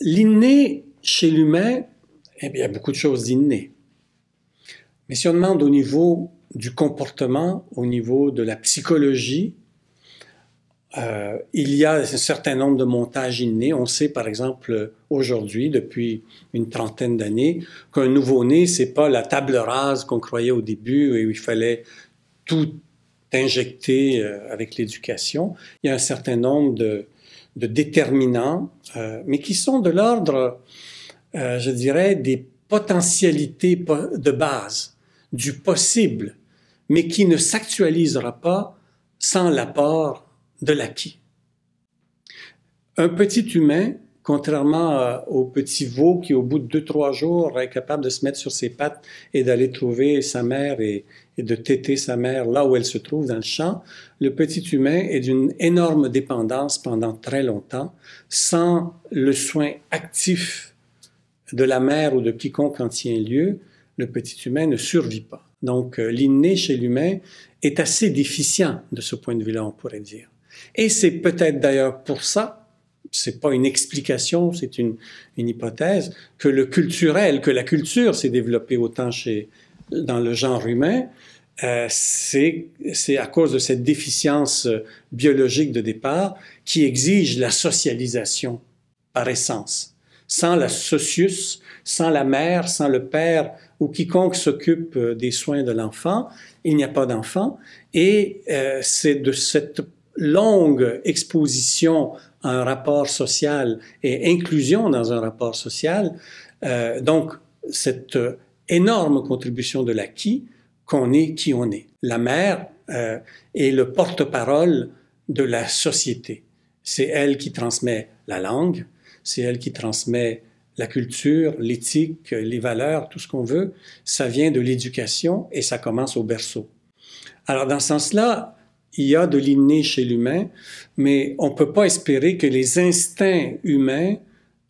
l'inné chez l'humain, eh bien, il y a beaucoup de choses d'inné. Mais si on demande au niveau du comportement, au niveau de la psychologie, euh, il y a un certain nombre de montages innés. On sait, par exemple, aujourd'hui, depuis une trentaine d'années, qu'un nouveau-né, c'est pas la table rase qu'on croyait au début et où il fallait tout injecter euh, avec l'éducation. Il y a un certain nombre de, de déterminants, euh, mais qui sont de l'ordre, euh, je dirais, des potentialités de base, du possible, mais qui ne s'actualisera pas sans l'apport de l'acquis. Un petit humain, contrairement au petit veau qui, au bout de deux, trois jours, est capable de se mettre sur ses pattes et d'aller trouver sa mère et, et, de téter sa mère là où elle se trouve dans le champ, le petit humain est d'une énorme dépendance pendant très longtemps, sans le soin actif de la mère ou de quiconque en tient lieu, le petit humain ne survit pas. Donc, euh, l'inné chez l'humain est assez déficient de ce point de vue-là, on pourrait dire. Et c'est peut-être d'ailleurs pour ça, c'est pas une explication, c'est une, hypothèse, que le culturel, que la culture s'est développée autant chez, dans le genre humain, euh, c'est à cause de cette déficience euh, biologique de départ qui exige la socialisation par essence. Sans la socius, sans la mère, sans le père ou quiconque s'occupe euh, des soins de l'enfant, il n'y a pas d'enfant. Et euh, c'est de cette longue exposition à un rapport social et inclusion dans un rapport social, euh, donc cette énorme contribution de l'acquis qu'on est qui on est. La mère euh, est le porte-parole de la société. C'est elle qui transmet la langue, c'est elle qui transmet la culture, l'éthique, les valeurs, tout ce qu'on veut. Ça vient de l'éducation et ça commence au berceau. Alors dans ce sens-là, il y a de l'inné chez l'humain, mais on ne peut pas espérer que les instincts humains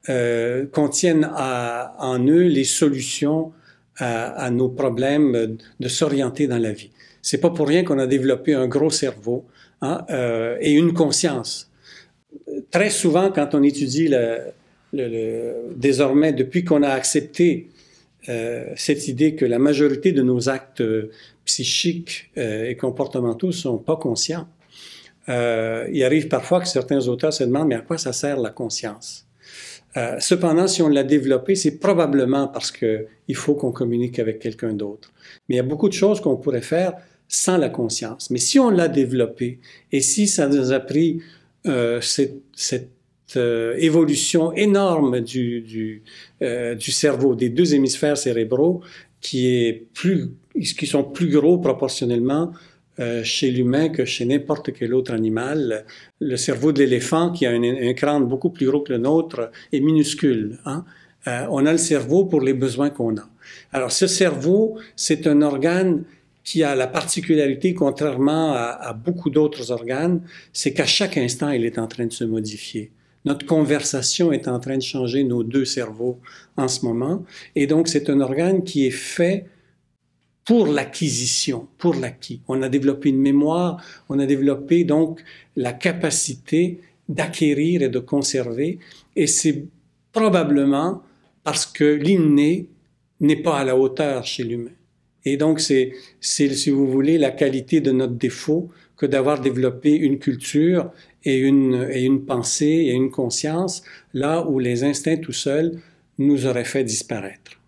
euh, contiennent en eux les solutions à, nos problèmes de s'orienter dans la vie. C'est pas pour rien qu'on a développé un gros cerveau hein, euh, et une conscience. Très souvent, quand on étudie désormais, depuis qu'on a accepté euh, cette idée que la majorité de nos actes psychiques euh, et comportementaux sont pas conscients. Euh, il arrive parfois que certains auteurs se demandent mais à quoi ça sert la conscience? Euh, Cependant, si on l'a développé, c'est probablement parce que il faut qu'on communique avec quelqu'un d'autre. Mais il y a beaucoup de choses qu'on pourrait faire sans la conscience. Mais si on l'a développé et si ça nous a pris euh, cette euh, évolution énorme du, euh, du cerveau, des deux hémisphères cérébraux, qui est plus, qui sont plus gros proportionnellement euh, chez l'humain que chez n'importe quel autre animal. Le cerveau de l'éléphant, qui a un, crâne beaucoup plus gros que le nôtre, est minuscule. Hein? On a le cerveau pour les besoins qu'on a. Alors ce cerveau, c'est un organe qui a la particularité, contrairement à beaucoup d'autres organes, c'est qu'à chaque instant, il est en train de se modifier. Notre conversation est en train de changer nos deux cerveaux en ce moment. Et donc, c'est un organe qui est fait pour l'acquisition, pour l'acquis. On a développé une mémoire, on a développé donc la capacité d'acquérir et de conserver. Et c'est probablement parce que l'inné n'est pas à la hauteur chez l'humain. Et donc, c'est, si vous voulez, la qualité de notre défaut que d'avoir développé une culture et une, et une pensée et une conscience là où les instincts tout seuls nous auraient fait disparaître.